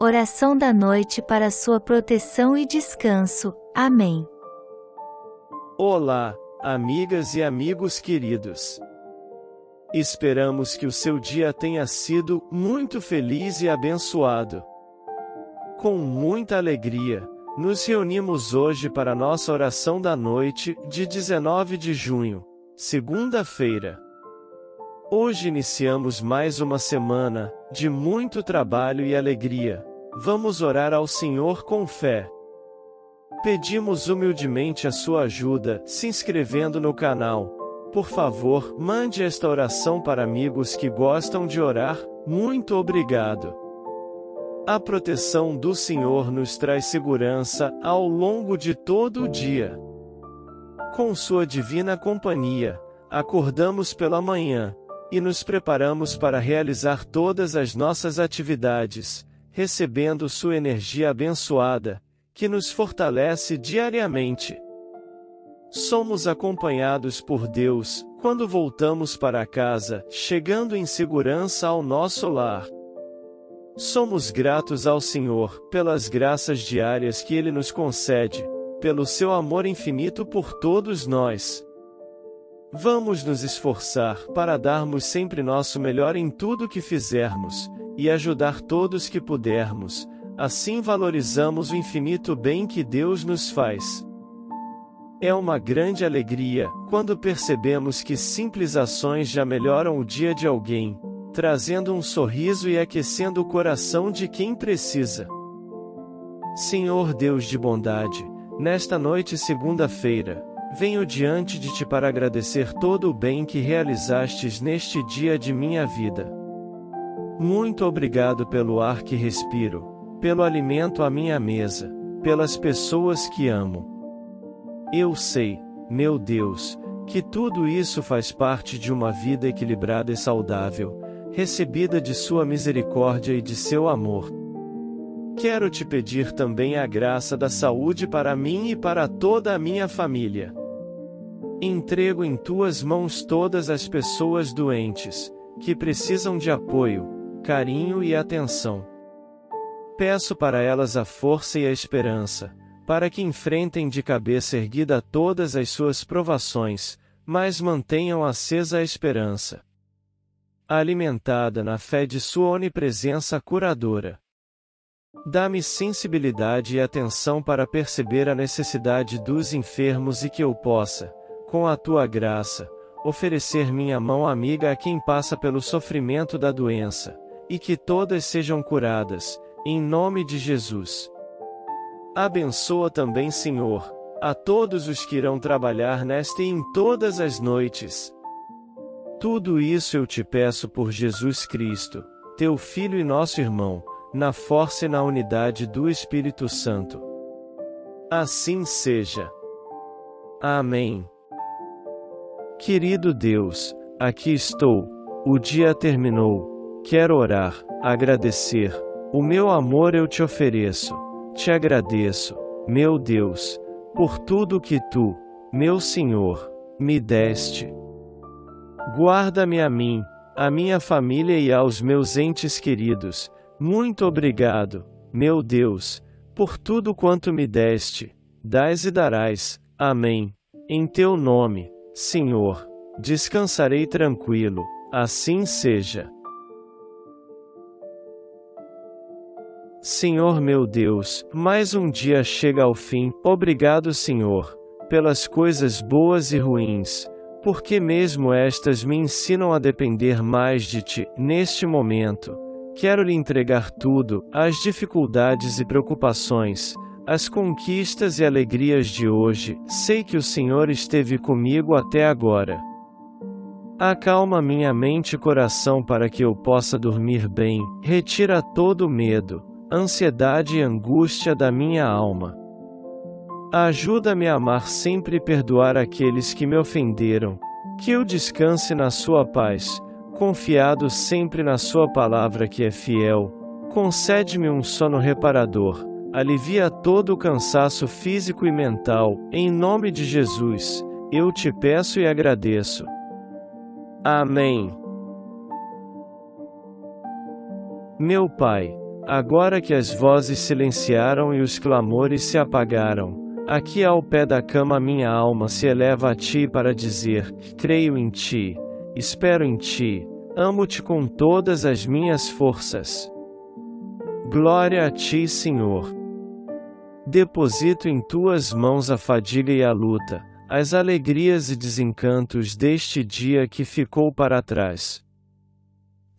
Oração da noite para sua proteção e descanso. Amém. Olá, amigas e amigos queridos. Esperamos que o seu dia tenha sido muito feliz e abençoado. Com muita alegria, nos reunimos hoje para nossa oração da noite de 19 de junho, segunda-feira. Hoje iniciamos mais uma semana de muito trabalho e alegria. Vamos orar ao Senhor com fé. Pedimos humildemente a sua ajuda, se inscrevendo no canal por favor, mande esta oração para amigos que gostam de orar. Muito obrigado. A proteção do Senhor nos traz segurança ao longo de todo o dia. Com Sua divina companhia, acordamos pela manhã e nos preparamos para realizar todas as nossas atividades, recebendo Sua energia abençoada, que nos fortalece diariamente. Somos acompanhados por Deus, quando voltamos para casa, chegando em segurança ao nosso lar. Somos gratos ao Senhor, pelas graças diárias que Ele nos concede, pelo seu amor infinito por todos nós. Vamos nos esforçar para darmos sempre nosso melhor em tudo que fizermos, e ajudar todos que pudermos, assim valorizamos o infinito bem que Deus nos faz. É uma grande alegria quando percebemos que simples ações já melhoram o dia de alguém, trazendo um sorriso e aquecendo o coração de quem precisa. Senhor Deus de bondade, nesta noite segunda-feira, venho diante de ti para agradecer todo o bem que realizastes neste dia de minha vida. Muito obrigado pelo ar que respiro, pelo alimento à minha mesa, pelas pessoas que amo. Eu sei, meu Deus, que tudo isso faz parte de uma vida equilibrada e saudável, recebida de Sua misericórdia e de seu amor. Quero te pedir também a graça da saúde para mim e para toda a minha família. Entrego em tuas mãos todas as pessoas doentes, que precisam de apoio, carinho e atenção. Peço para elas a força e a esperança para que enfrentem de cabeça erguida todas as suas provações, mas mantenham acesa a esperança. Alimentada na fé de Sua onipresença curadora. Dá-me sensibilidade e atenção para perceber a necessidade dos enfermos e que eu possa, com a tua graça, oferecer minha mão amiga a quem passa pelo sofrimento da doença, e que todas sejam curadas, em nome de Jesus. Abençoa também, Senhor, a todos os que irão trabalhar nesta e em todas as noites. Tudo isso eu te peço por Jesus Cristo, teu Filho e nosso irmão, na força e na unidade do Espírito Santo. Assim seja. Amém. Querido Deus, aqui estou, o dia terminou, quero orar, agradecer, o meu amor eu te ofereço. Te agradeço, meu Deus, por tudo que tu, meu Senhor, me deste. Guarda-me a mim, a minha família e aos meus entes queridos. Muito obrigado, meu Deus, por tudo quanto me deste. Dás e darás. Amém. Em teu nome, Senhor, descansarei tranquilo. Assim seja. Senhor meu Deus, mais um dia chega ao fim. Obrigado, Senhor, pelas coisas boas e ruins, porque mesmo estas me ensinam a depender mais de Ti. Neste momento, quero lhe entregar tudo: as dificuldades e preocupações, as conquistas e alegrias de hoje. Sei que o Senhor esteve comigo até agora. Acalma minha mente e coração para que eu possa dormir bem, retira todo medo ansiedade e angústia da minha alma. Ajuda-me a amar sempre e perdoar aqueles que me ofenderam, que eu descanse na Sua paz, confiado sempre na Sua palavra que é fiel. Concede-me um sono reparador, alivia todo o cansaço físico e mental, em nome de Jesus, eu te peço e agradeço. Amém. Meu Pai, agora que as vozes silenciaram e os clamores se apagaram, aqui ao pé da cama minha alma se eleva a ti para dizer: creio em ti, espero em ti, amo-te com todas as minhas forças. Glória a ti, Senhor. Deposito em tuas mãos a fadiga e a luta, as alegrias e desencantos deste dia que ficou para trás.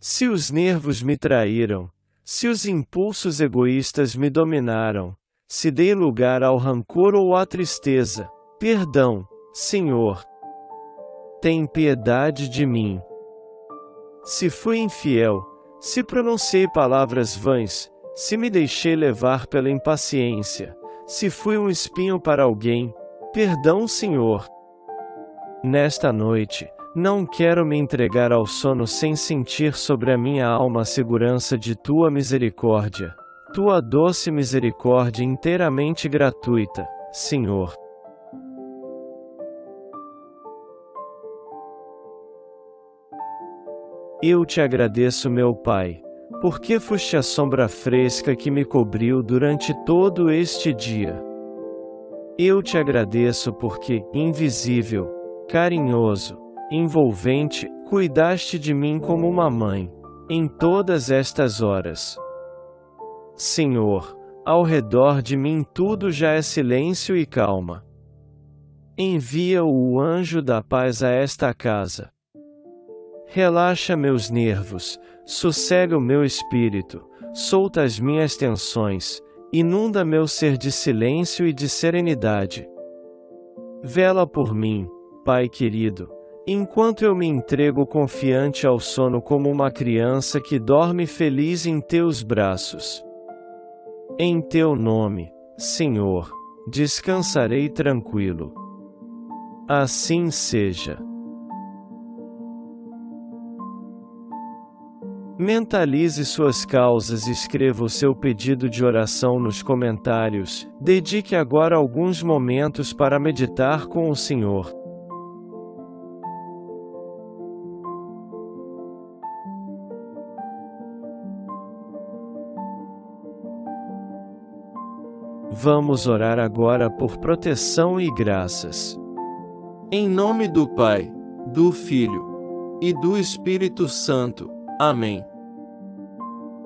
Se os nervos me traíram, se os impulsos egoístas me dominaram, se dei lugar ao rancor ou à tristeza, perdão, Senhor. Tem piedade de mim. Se fui infiel, se pronunciei palavras vãs, se me deixei levar pela impaciência, se fui um espinho para alguém, perdão, Senhor. Nesta noite, não quero me entregar ao sono sem sentir sobre a minha alma a segurança de tua misericórdia, tua doce misericórdia inteiramente gratuita, Senhor. Eu te agradeço, meu Pai porque foste a sombra fresca que me cobriu durante todo este dia. Eu te agradeço porque, invisível, carinhoso, envolvente, cuidaste de mim como uma mãe, em todas estas horas. Senhor, ao redor de mim tudo já é silêncio e calma. Envia o anjo da paz a esta casa. Relaxa meus nervos, Sossega o meu espírito, solta as minhas tensões, inunda meu ser de silêncio e de serenidade. Vela por mim, Pai querido, enquanto eu me entrego confiante ao sono como uma criança que dorme feliz em teus braços. Em teu nome, Senhor, descansarei tranquilo. Assim seja. Mentalize suas causas e escreva o seu pedido de oração nos comentários. Dedique agora alguns momentos para meditar com o Senhor. Vamos orar agora por proteção e graças. Em nome do Pai, do Filho e do Espírito Santo. Amém.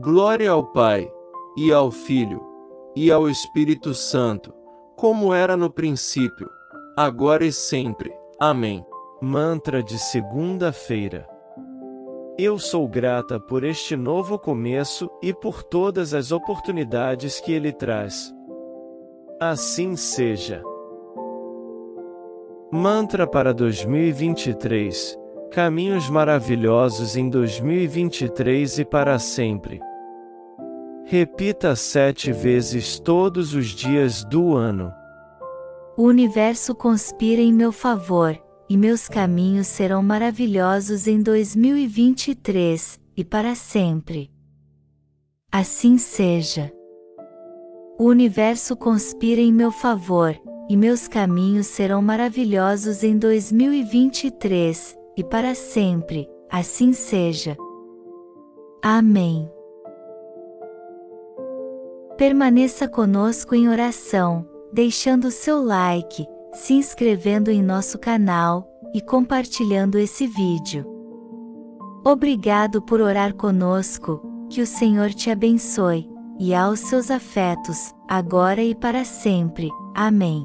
Glória ao Pai, e ao Filho, e ao Espírito Santo, como era no princípio, agora e sempre. Amém. Mantra de segunda-feira. Eu sou grata por este novo começo e por todas as oportunidades que ele traz. Assim seja. Mantra para 2023. Caminhos maravilhosos em 2023 e para sempre. Repita sete vezes todos os dias do ano. O universo conspira em meu favor, e meus caminhos serão maravilhosos em 2023 e para sempre. Assim seja. O universo conspira em meu favor, e meus caminhos serão maravilhosos em 2023 e para sempre. Assim seja. Amém. Permaneça conosco em oração, deixando seu like, se inscrevendo em nosso canal e compartilhando esse vídeo. Obrigado por orar conosco, que o Senhor te abençoe e aos seus afetos, agora e para sempre. Amém.